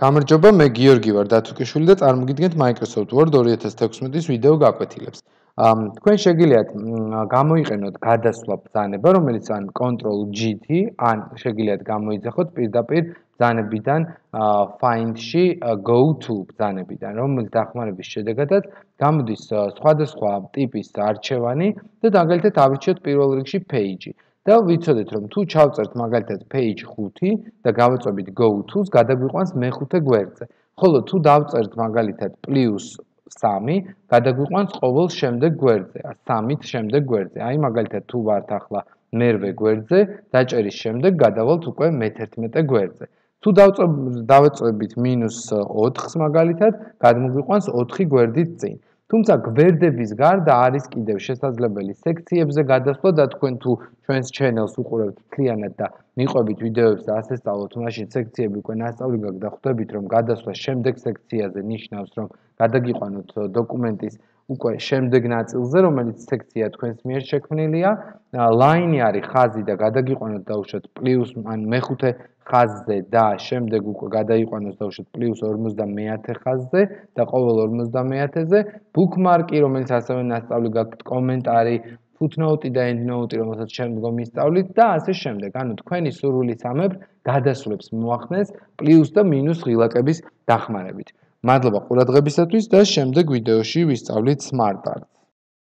გამარჯობა, მე გიორგი ვარ დათუკიშვილი და წარმოგიდგენთ Microsoft Word 2016-ის ვიდეო გაკვეთილებს. ამ თქვენ შეგიძლიათ გამოიყენოთ გადასვლა ბრძანება, რომელიც ან Ctrl-GT, ან შეგიძლიათ გამოიძახოთ პირდაპირ ბრძანებიდან Find-ში Go to ბრძანებიდან, რომელიც დახმარების შედეგადაც გამოდის სხვადასხვა ტიპის არჩევანი და მაგალითად ავირჩიოთ პირველ რიგში Page-ი. და ვიცოდეთ რომ თუ ჩავწერთ მაგალითად page 5 და გავაწვევით go to-ს გადაგვიყვანს მეხუთე გვერდზე. ხოლო თუ დავწერთ მაგალითად +3 გადაგვიყვანს ყოველ შემდეგ გვერდზე, 3-ით შემდეგ გვერდზე. აი მაგალითად თუ ვართ ახლა მერვე გვერდზე, დაჭერის შემდეგ გადავალთ უკვე მე-11 გვერდზე. თუ დავწევით -4-ს მაგალითად, გადმოგვიყვანს 4 გვერდით წინ. თუმცა გვერდების გარდა არის კიდევ შესაძლებელი სექციებზე გადასვლა და თქვენ თუ ჩვენს ჩენელს უყურებთ მთლიანად და მიყვებით ვიდეოებს და ასე სწავლობთ, მაშინ სექციები უკვე ნასწავლი გაქვთ და ხვდებით რომ გადასვლა შემდეგ სექციაზე ნიშნავს რომ გადაგიყვანოთ დოკუმენტის უკვე შემდეგ ნაწილზე, რომელიც სექცია თქვენს მიერ შექმნილია, line არის ხაზი და გადაგიყვანოთ დაუშვათ პლუს ან მეხუთე ხაზზე და შემდეგ უკვე გადაიყვანოს დაუშვათ პლუს 50-ე ხაზზე და ყოველ 50-ეზე bookmark-ი, რომელიც ასევე ნასწავლი გაქვთ კომენტარი, footnote-ი და endnote-ი, რომელსაც შემდგომ ისწავლით და ასე შემდეგ. ანუ თქვენი სურვილის ამებ გადასვლებს მოახდენს პლუს და მინუს ღილაკების დახმარებით. მადლობა ყურადღებისათვის და შემდეგ ვიდეოში ვისწავლით smart art